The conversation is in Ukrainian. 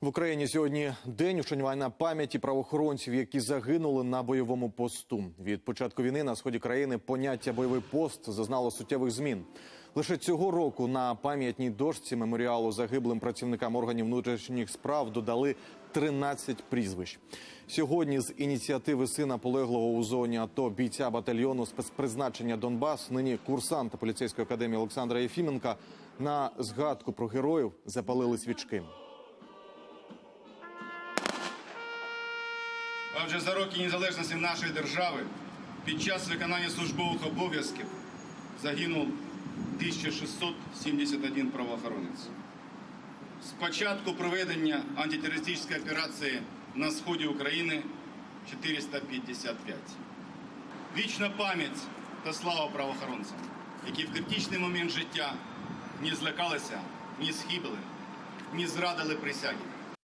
В Україні сьогодні день вшанування пам'яті правоохоронців, які загинули на бойовому посту. Від початку війни на сході країни поняття бойовий пост зазнало суттєвих змін. Лише цього року на пам'ятній дошці меморіалу загиблим працівникам органів внутрішніх справ додали 13 прізвищ. Сьогодні з ініціативи сина полеглого у зоні АТО бійця батальйону спецпризначення Донбас, нині курсанта поліцейської академії Олександра Єфіменка, на згадку про героїв запалили свічки. Адже за роки незалежності нашої держави під час виконання службових обов'язків загинув 1671 правоохоронець. З початку проведення антитерористичної операції на сході України 455. Вічна пам'ять та слава правоохоронцям, які в критичний момент життя не злякалися, не схибили, не зрадили присяги.